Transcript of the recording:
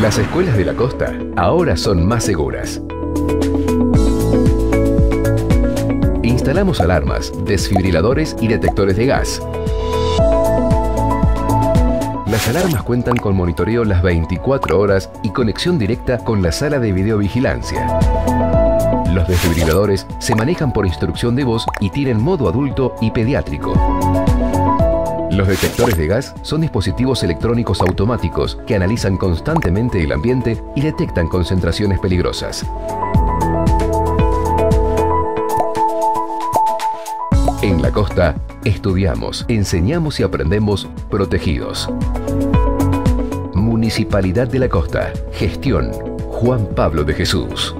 Las escuelas de la costa ahora son más seguras. Instalamos alarmas, desfibriladores y detectores de gas. Las alarmas cuentan con monitoreo las 24 horas y conexión directa con la sala de videovigilancia. Los desfibriladores se manejan por instrucción de voz y tienen modo adulto y pediátrico. Los detectores de gas son dispositivos electrónicos automáticos que analizan constantemente el ambiente y detectan concentraciones peligrosas. En la costa, estudiamos, enseñamos y aprendemos protegidos. Municipalidad de la Costa. Gestión. Juan Pablo de Jesús.